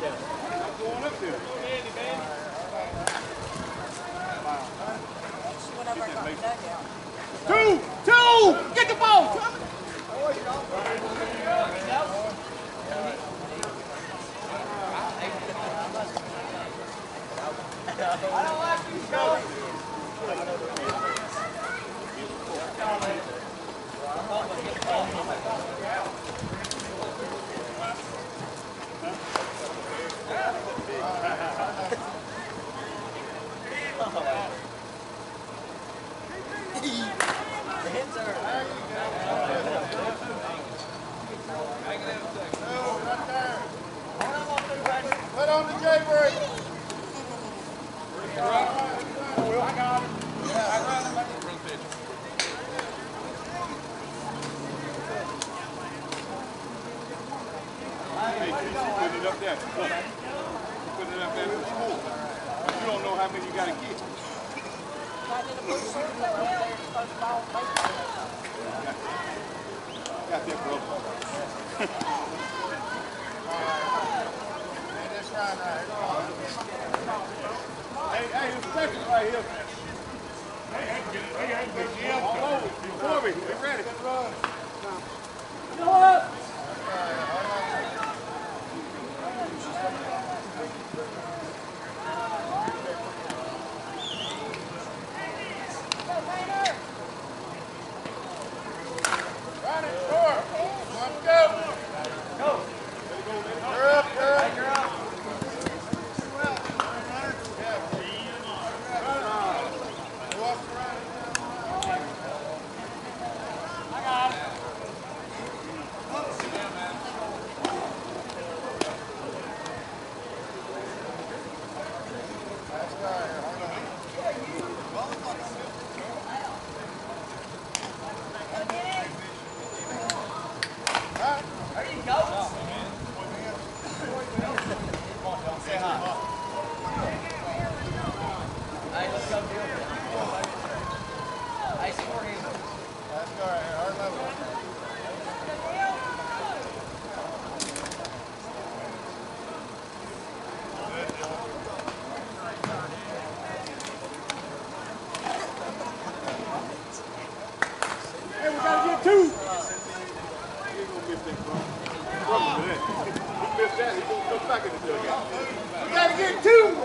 down. Brother, he missed that. He's going to come back in the dugout. We got to get two.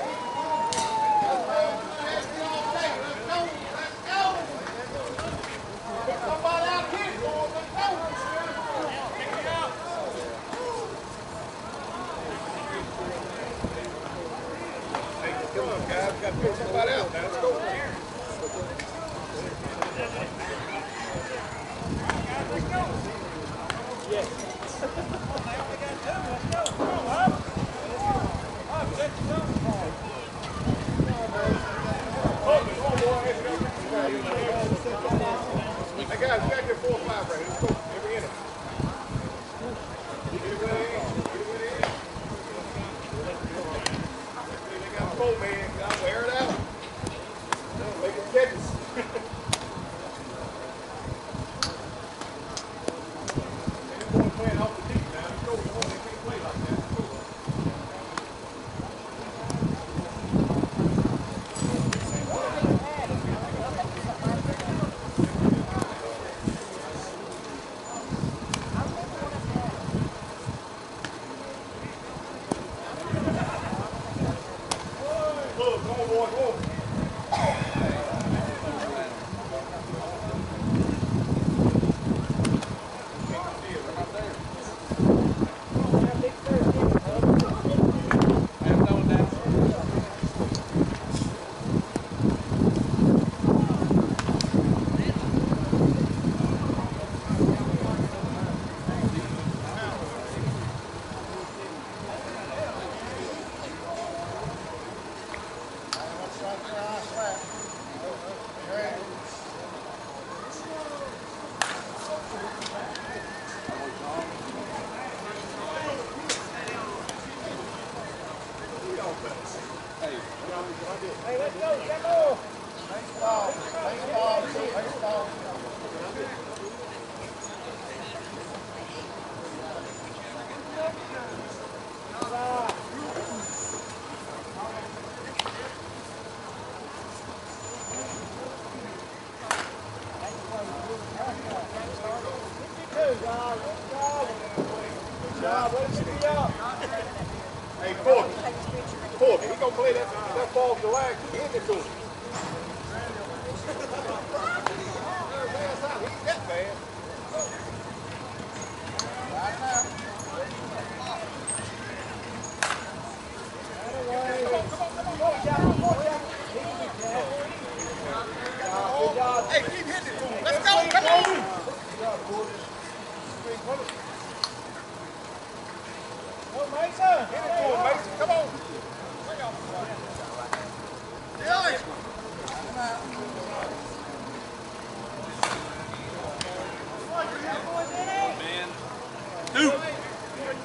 Thanks, Bob. Thanks, Bob. Thanks, Bob.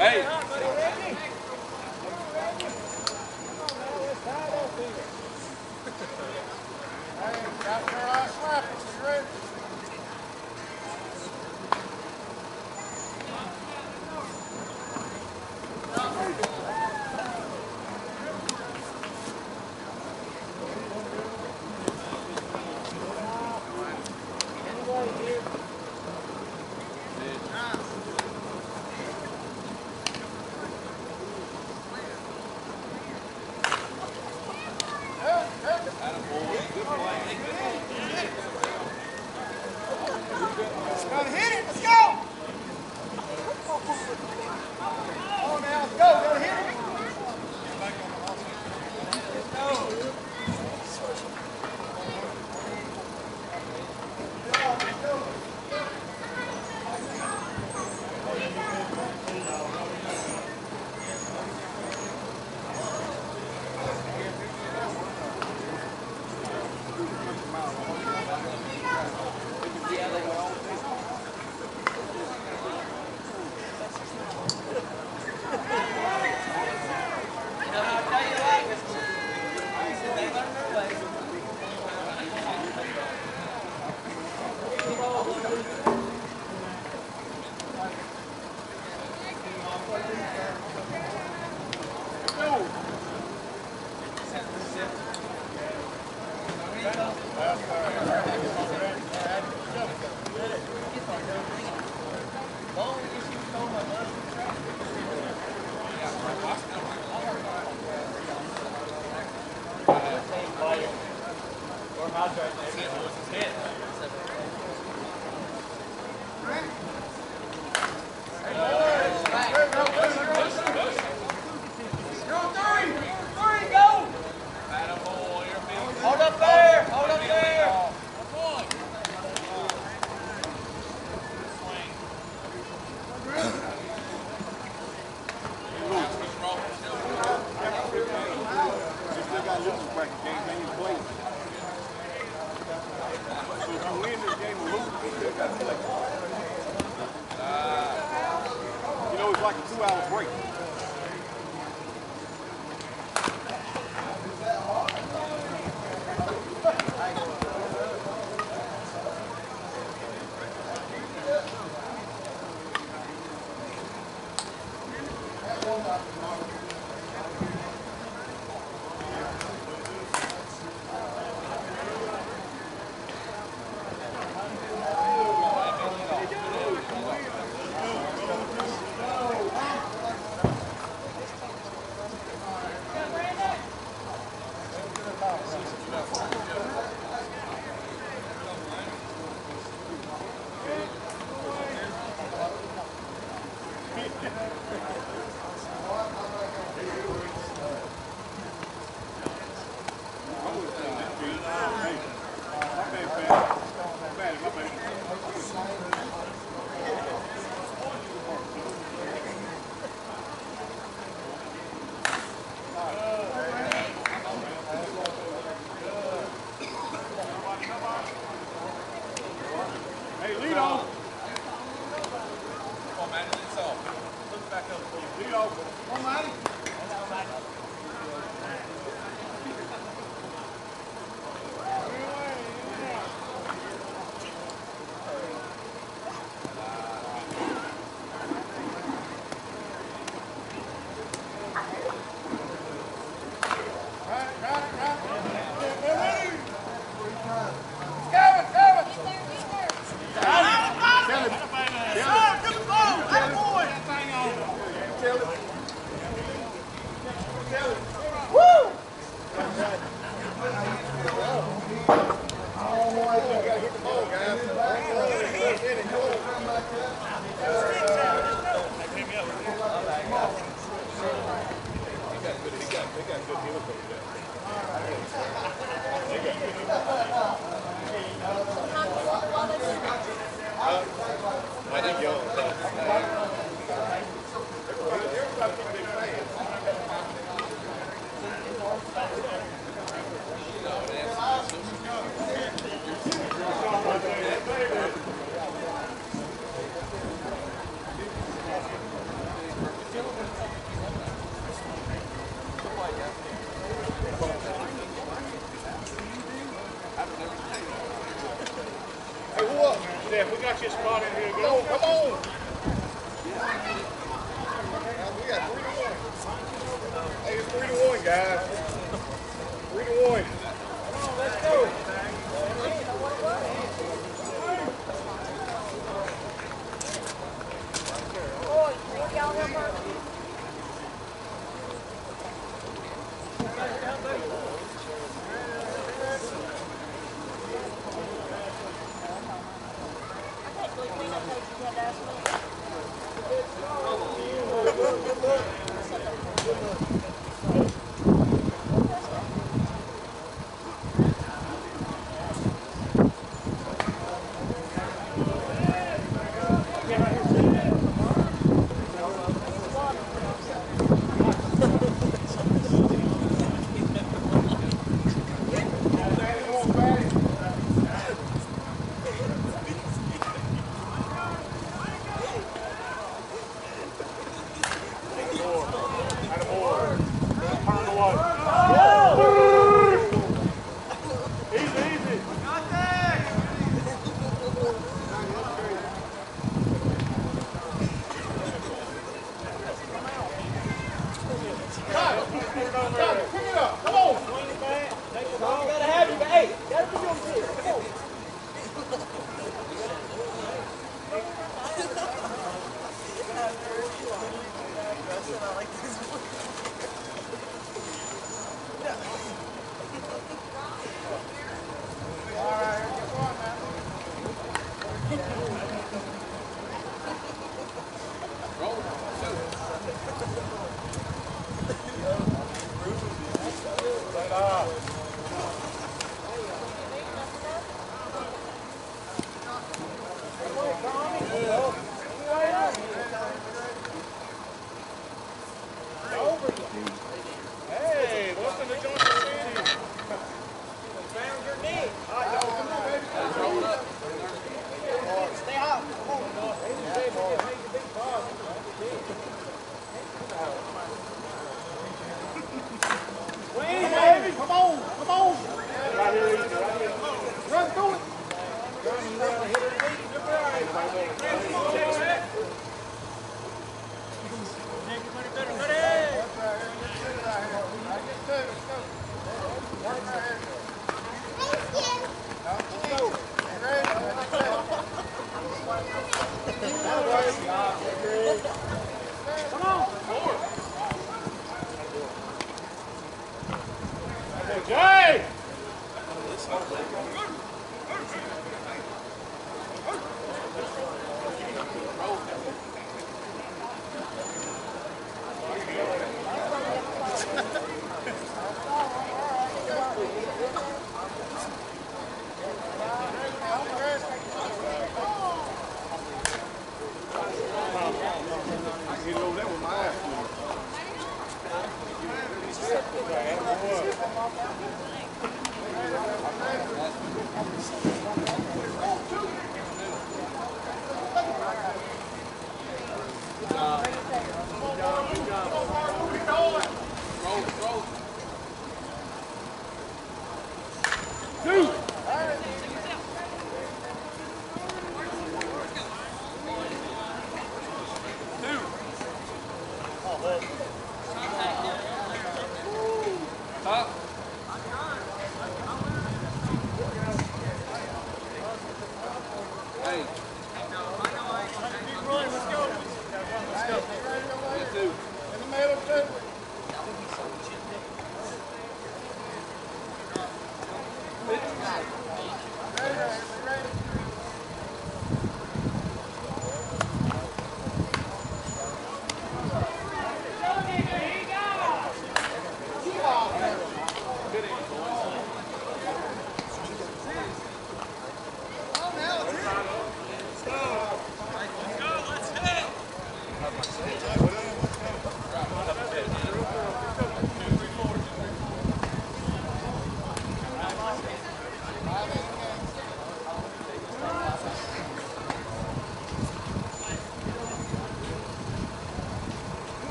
Hey. Three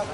Right.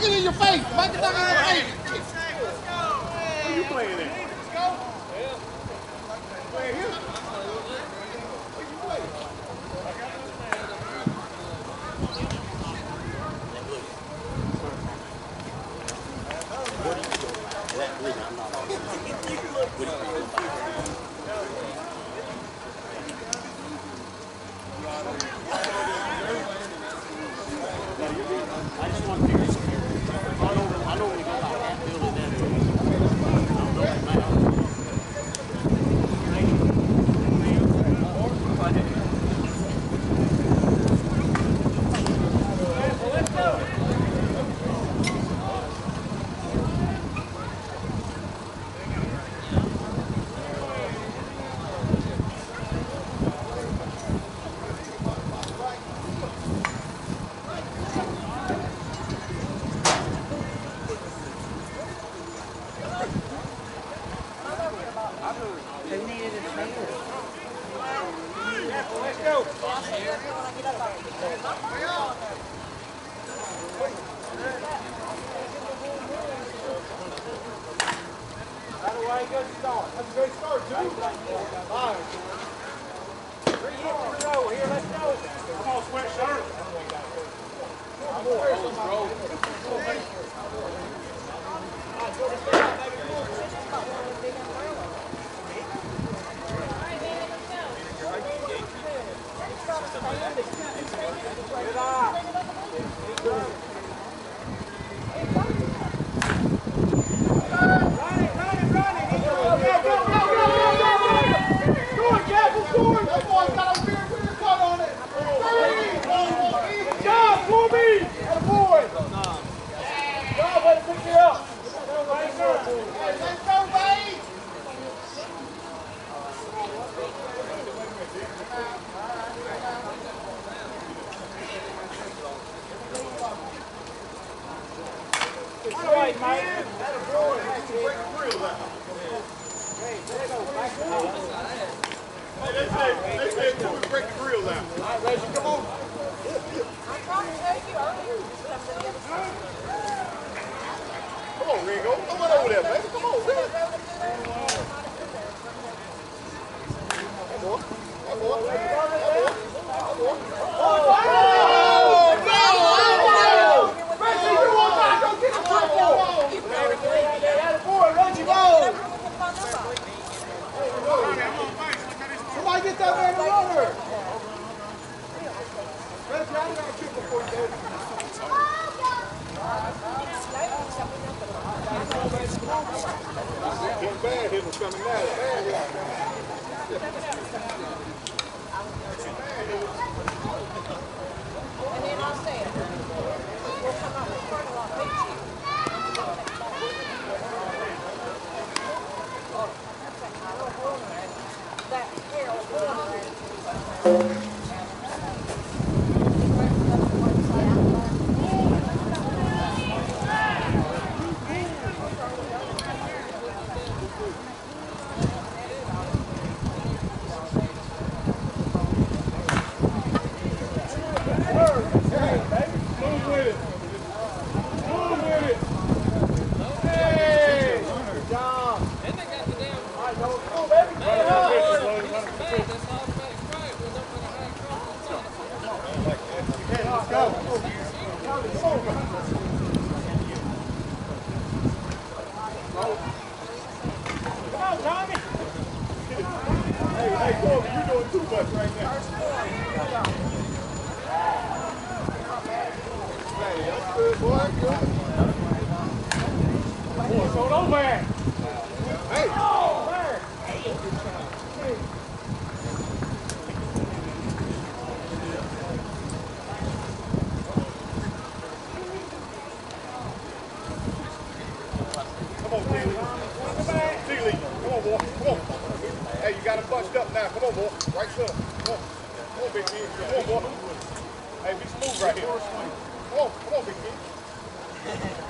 Make it in your face. Make it in your face. Come on, come on, big fish.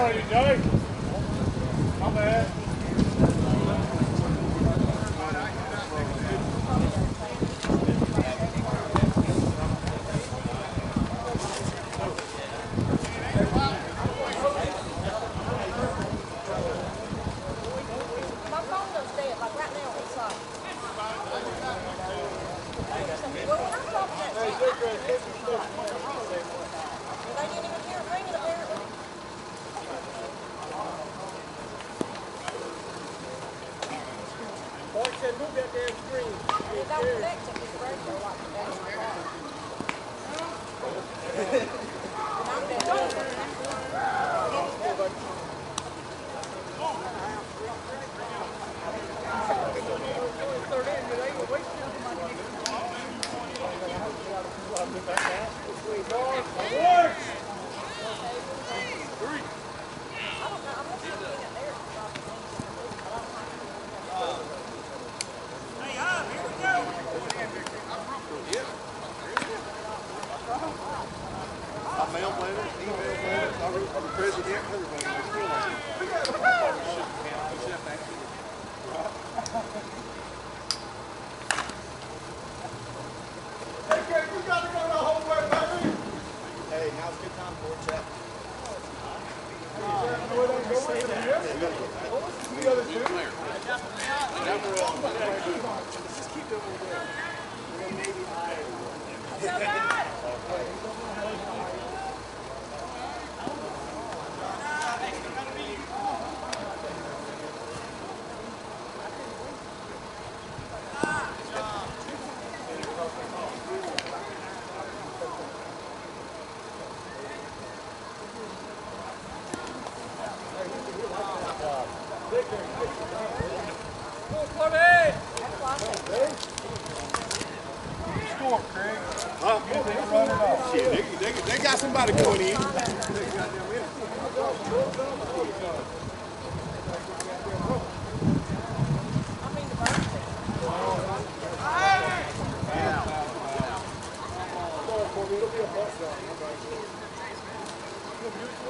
rồi chơi không về Thank you. Yeah.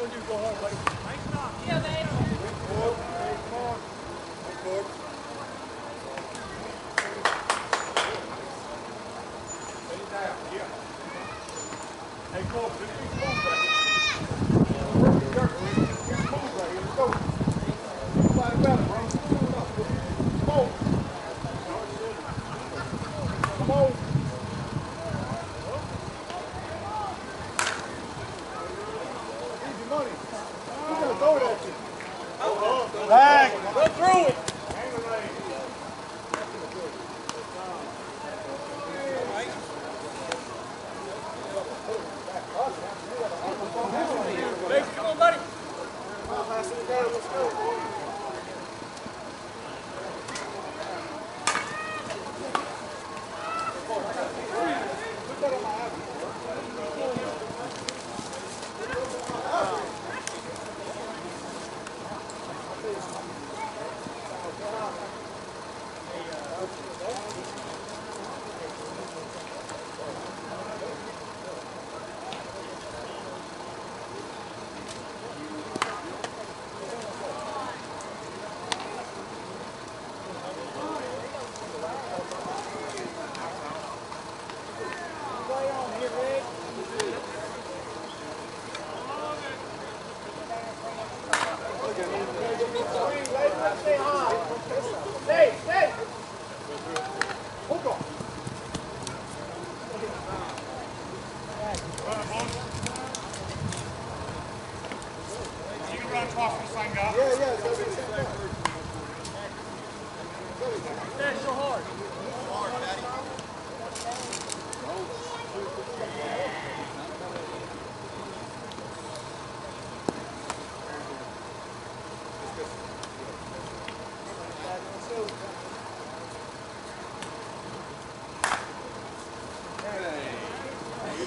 going to go home, buddy. Nice stop. Yeah, man. Good court. Good court. Good court.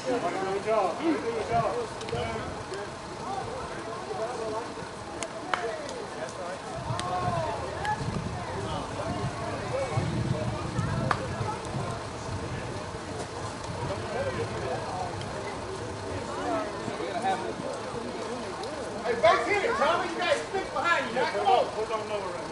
Hey, base hit it, Tommy. You guys stick behind you. Now, come on. Put on Noah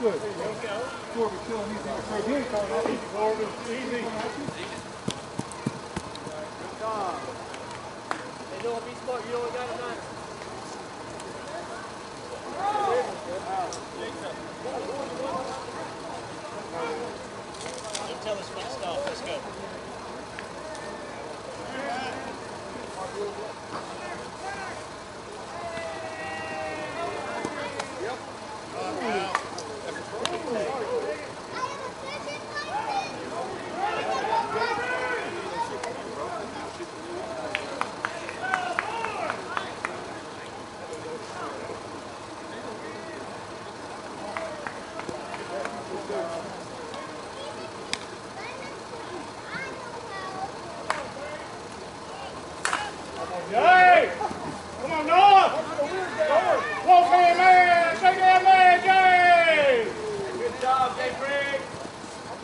Good. Corbin killing easy. So he ain't easy, Corbin. Easy. Hey, Noah, be smart. You. Don't tell us to stop. Let's go. Jay! Come on, Noah! Walk in, man! Shake that man, Jay! Good job, Jay Craig.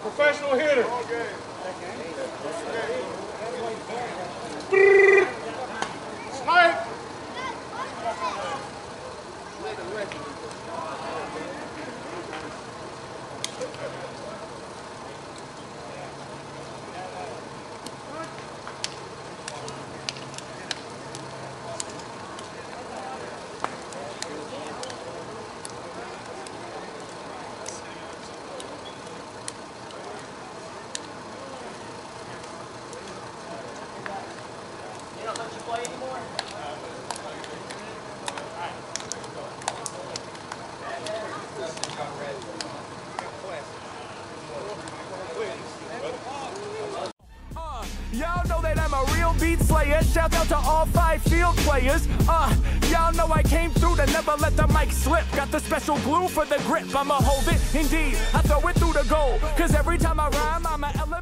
Professional hitter. Snipe! You don't let you play anymore? Uh, y'all know that I'm a real beat slayer. Shout out to all five field players. Uh, y'all know I came through to never let the mic slip. Got the special glue for the grip. I'ma hold it. Indeed, I throw it through the goal. Cause every time I rhyme, your soul.